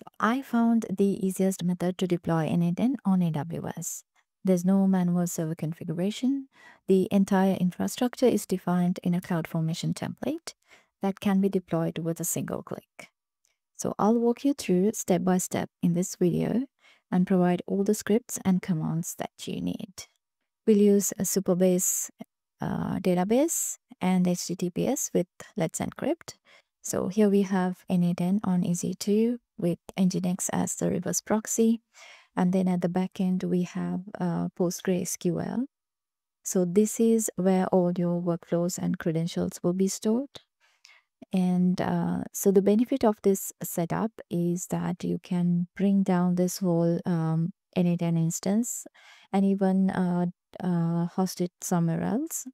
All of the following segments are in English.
So I found the easiest method to deploy n8n on AWS. There's no manual server configuration. The entire infrastructure is defined in a CloudFormation template that can be deployed with a single click. So I'll walk you through step by step in this video and provide all the scripts and commands that you need. We'll use a Supabase uh, database and HTTPS with Let's Encrypt. So here we have n8n on EC2 with Nginx as the reverse proxy. And then at the back end, we have uh, PostgreSQL. So this is where all your workflows and credentials will be stored. And uh, so the benefit of this setup is that you can bring down this whole um, n8n instance and even uh, uh, host it somewhere else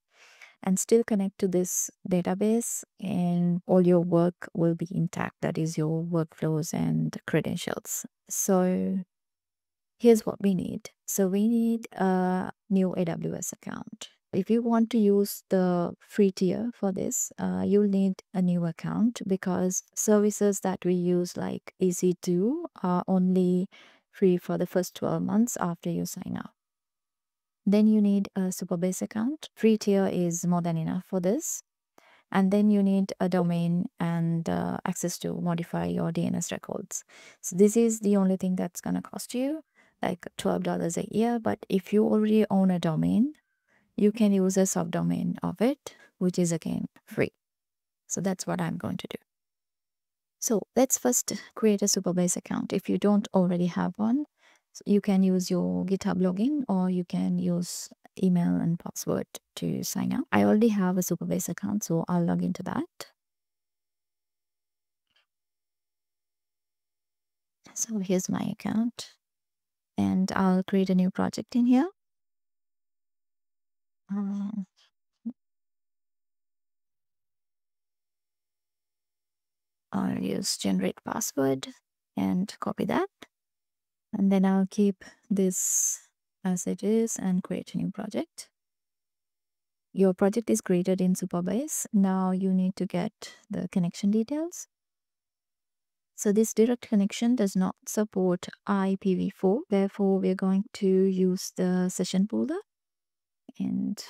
and still connect to this database and all your work will be intact that is your workflows and credentials. So here's what we need. So we need a new aws account. If you want to use the free tier for this uh, you'll need a new account because services that we use like ec2 are only free for the first 12 months after you sign up then you need a Supabase account. Free tier is more than enough for this. And then you need a domain and uh, access to modify your DNS records. So this is the only thing that's going to cost you like $12 a year. But if you already own a domain, you can use a subdomain of it, which is again free. So that's what I'm going to do. So let's first create a Supabase account. If you don't already have one, so you can use your GitHub login or you can use email and password to sign up. I already have a Supabase account, so I'll log into that. So here's my account and I'll create a new project in here. Um, I'll use generate password and copy that and then I'll keep this as it is and create a new project. Your project is created in Supabase. Now you need to get the connection details. So this direct connection does not support IPv4. Therefore, we're going to use the session pooler and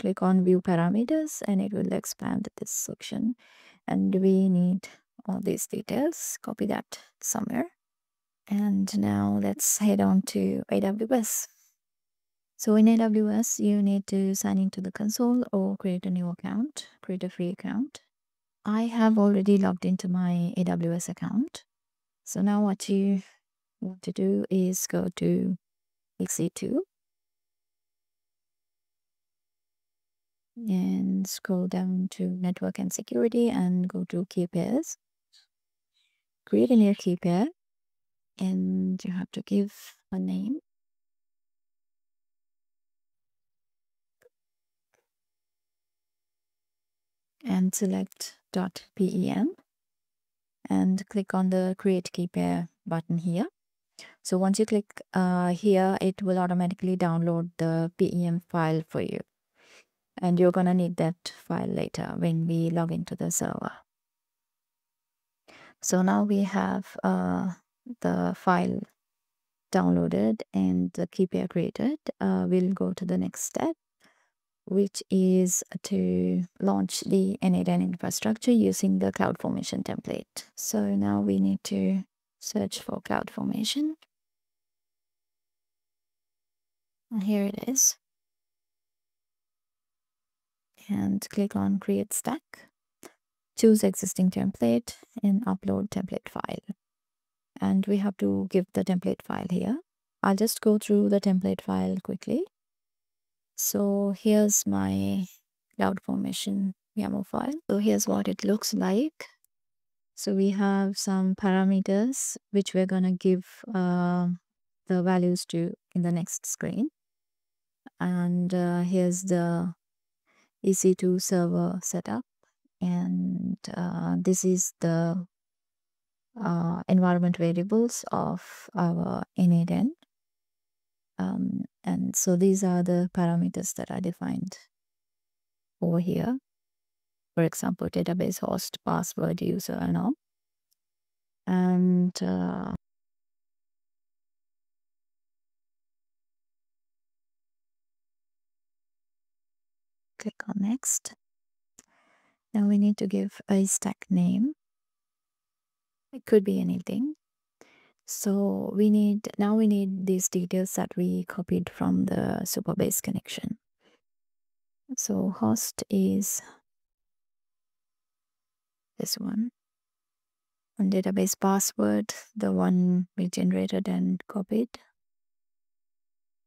click on view parameters and it will expand this section. And we need all these details. Copy that somewhere. And now let's head on to AWS. So in AWS, you need to sign into the console or create a new account, create a free account. I have already logged into my AWS account. So now what you want to do is go to EC2 and scroll down to network and security and go to key pairs. Create a new key pair and you have to give a name? And select .pem and click on the create key pair button here. So once you click uh, here it will automatically download the pem file for you. And you're gonna need that file later when we log into the server. So now we have uh, the file downloaded and the pair created, uh, we'll go to the next step, which is to launch the n8n infrastructure using the CloudFormation template. So now we need to search for CloudFormation. And here it is. And click on Create Stack. Choose existing template and upload template file and we have to give the template file here. I'll just go through the template file quickly. So here's my CloudFormation YAML file. So here's what it looks like. So we have some parameters which we're going to give uh, the values to in the next screen. And uh, here's the EC2 server setup. And uh, this is the uh, environment variables of our n8n. Um, and so these are the parameters that are defined over here. For example, database host, password, user, and all. and uh, click on next now we need to give a stack name it could be anything. So we need now we need these details that we copied from the supabase connection. So host is this one. And database password the one we generated and copied.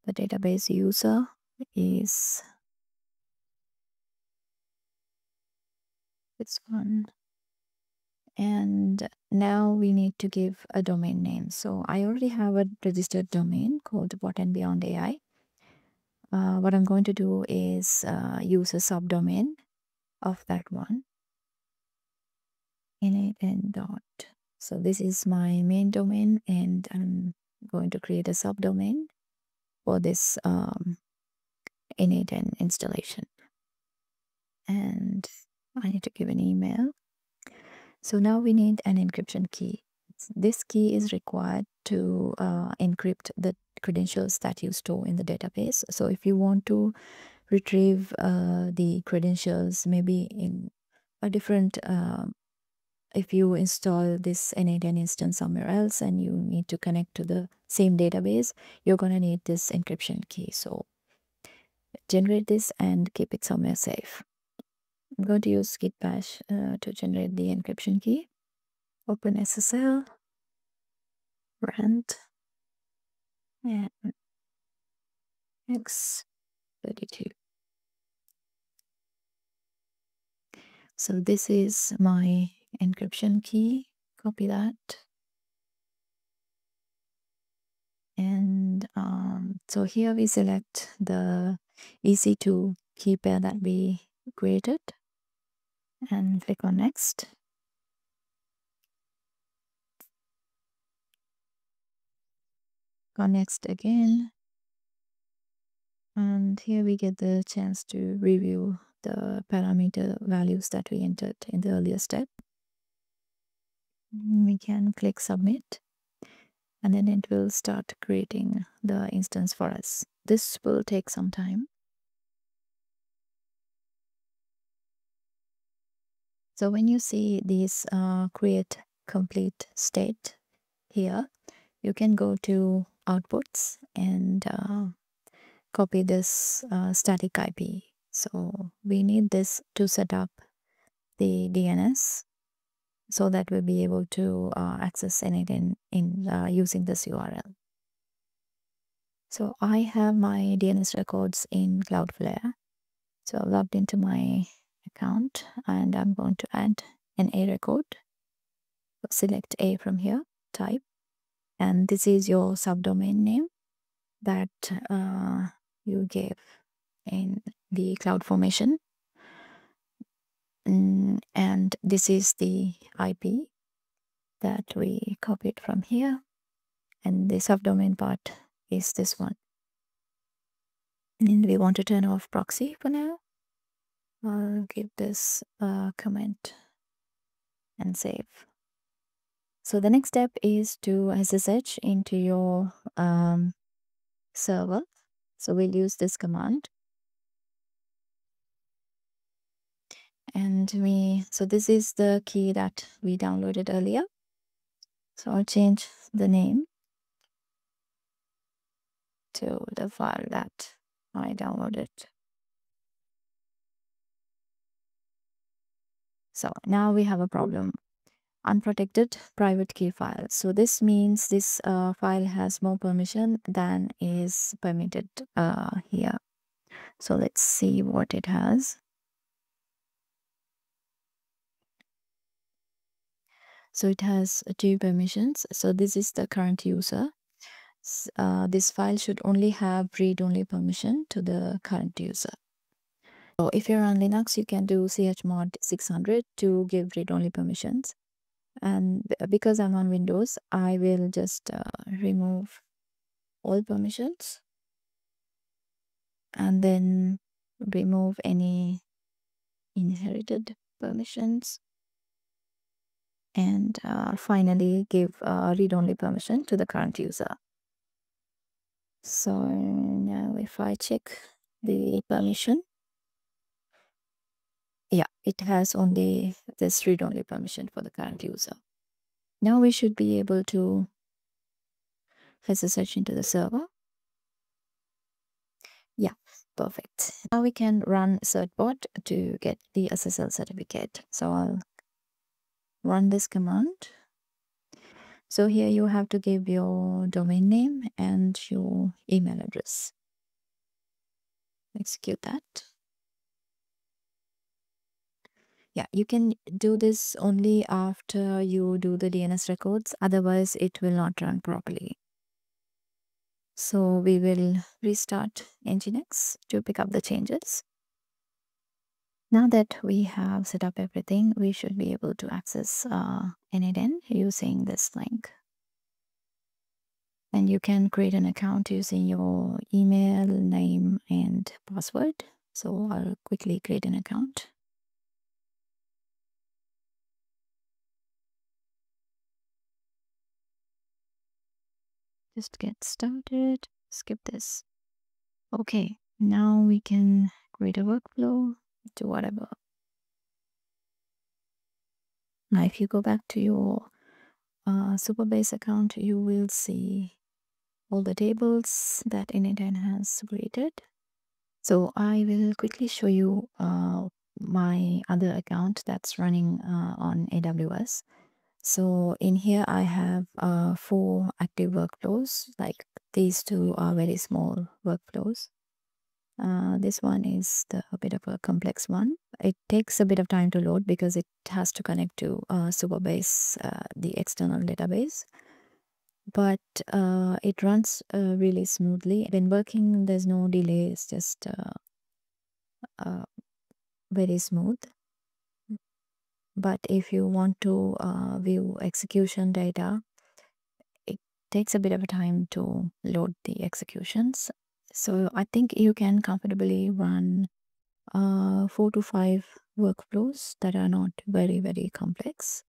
The database user is this one and now we need to give a domain name. So i already have a registered domain called bot and beyond ai uh, what i'm going to do is uh, use a subdomain of that one. n8n dot. So this is my main domain and i'm going to create a subdomain for this um, n8n installation. And I need to give an email. So now we need an encryption key. This key is required to uh, encrypt the credentials that you store in the database. So if you want to retrieve uh, the credentials, maybe in a different, uh, if you install this N8N instance somewhere else and you need to connect to the same database, you're going to need this encryption key. So generate this and keep it somewhere safe. I'm going to use git bash uh, to generate the encryption key. Open SSL, rand, and x32. So this is my encryption key. Copy that. And um, so here we select the EC2 key pair that we created and click on next. Go next again. And here we get the chance to review the parameter values that we entered in the earlier step. We can click submit and then it will start creating the instance for us. This will take some time. So when you see this uh, create complete state here, you can go to outputs and uh, copy this uh, static IP. So we need this to set up the DNS so that we'll be able to uh, access it in, in uh, using this URL. So I have my DNS records in Cloudflare. So I've logged into my account and I'm going to add an A record. Select A from here, type, and this is your subdomain name that uh, you gave in the CloudFormation. Mm, and this is the IP that we copied from here and the subdomain part is this one and we want to turn off proxy for now I'll give this a comment and save. So the next step is to SSH into your um, server. So we'll use this command. And we, so this is the key that we downloaded earlier. So I'll change the name to the file that I downloaded. So now we have a problem. Unprotected private key file. So this means this uh, file has more permission than is permitted uh, here. So let's see what it has. So it has two permissions. So this is the current user. Uh, this file should only have read-only permission to the current user. So if you're on Linux, you can do chmod 600 to give read-only permissions. And because I'm on Windows, I will just uh, remove all permissions and then remove any inherited permissions and uh, finally give a read-only permission to the current user. So now if I check the permission, yeah, it has only this read-only permission for the current user. Now we should be able to fetch a search into the server. Yeah, perfect. Now we can run certbot to get the SSL certificate. So I'll run this command. So here you have to give your domain name and your email address. Execute that. Yeah, you can do this only after you do the DNS records. Otherwise, it will not run properly. So we will restart Nginx to pick up the changes. Now that we have set up everything, we should be able to access uh, n8n using this link. And you can create an account using your email, name, and password. So I'll quickly create an account. Just get started, skip this. Okay, now we can create a workflow do whatever. Now, if you go back to your uh, Supabase account, you will see all the tables that n8n has created. So I will quickly show you uh, my other account that's running uh, on AWS. So in here I have uh, four active workflows, like these two are very small workflows. Uh, this one is the, a bit of a complex one. It takes a bit of time to load because it has to connect to uh, Supabase, uh, the external database. But uh, it runs uh, really smoothly. When working, there's no delay. It's just very smooth. But if you want to view execution data, it takes a bit of a time to load the executions so I think you can comfortably run uh, four to five workflows that are not very, very complex.